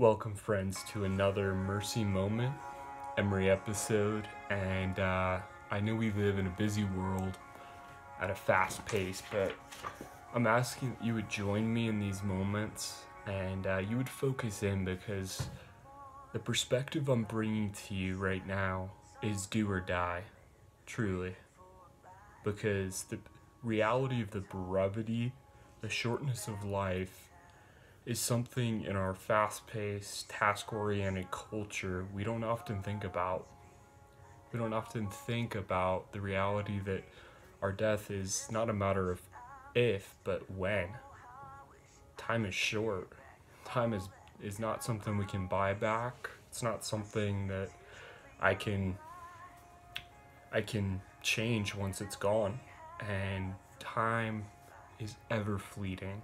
Welcome, friends, to another Mercy Moment Emery episode. And uh, I know we live in a busy world at a fast pace, but I'm asking that you would join me in these moments and uh, you would focus in because the perspective I'm bringing to you right now is do or die, truly. Because the reality of the brevity, the shortness of life, is something in our fast paced, task oriented culture we don't often think about. We don't often think about the reality that our death is not a matter of if, but when. Time is short. Time is, is not something we can buy back. It's not something that I can I can change once it's gone. And time is ever fleeting.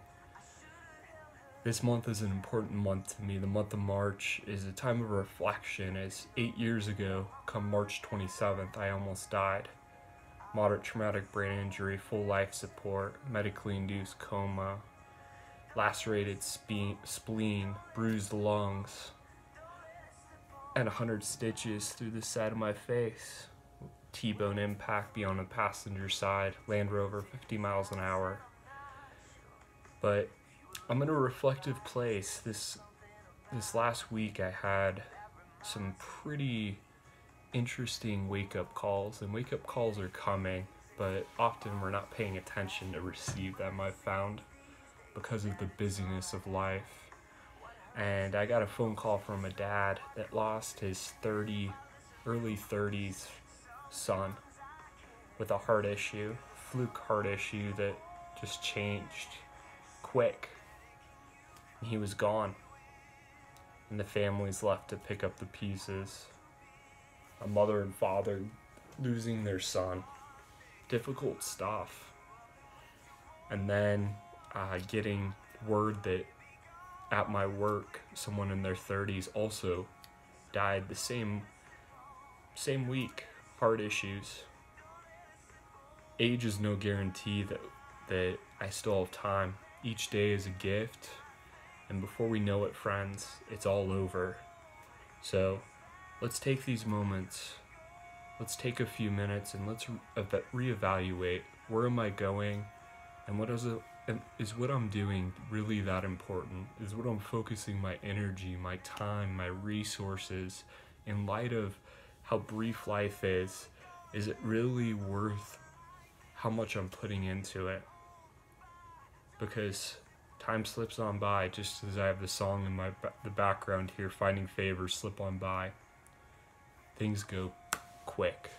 This month is an important month to me. The month of March is a time of reflection as eight years ago, come March 27th, I almost died. Moderate traumatic brain injury, full life support, medically induced coma, lacerated spleen, bruised lungs, and 100 stitches through the side of my face. T-bone impact beyond the passenger side, Land Rover 50 miles an hour. But I'm in a reflective place. This this last week I had some pretty interesting wake-up calls and wake-up calls are coming but often we're not paying attention to receive them I've found because of the busyness of life and I got a phone call from a dad that lost his 30 early 30s son with a heart issue fluke heart issue that just changed quick he was gone. And the family's left to pick up the pieces. A mother and father losing their son. Difficult stuff. And then uh, getting word that at my work, someone in their 30s also died the same same week. Heart issues. Age is no guarantee that that I still have time. Each day is a gift and before we know it, friends, it's all over. So let's take these moments, let's take a few minutes and let's reevaluate where am I going and what is it is what I'm doing really that important? Is what I'm focusing my energy, my time, my resources in light of how brief life is? Is it really worth how much I'm putting into it? Because Time slips on by just as I have the song in my the background here, finding favors slip on by. Things go quick.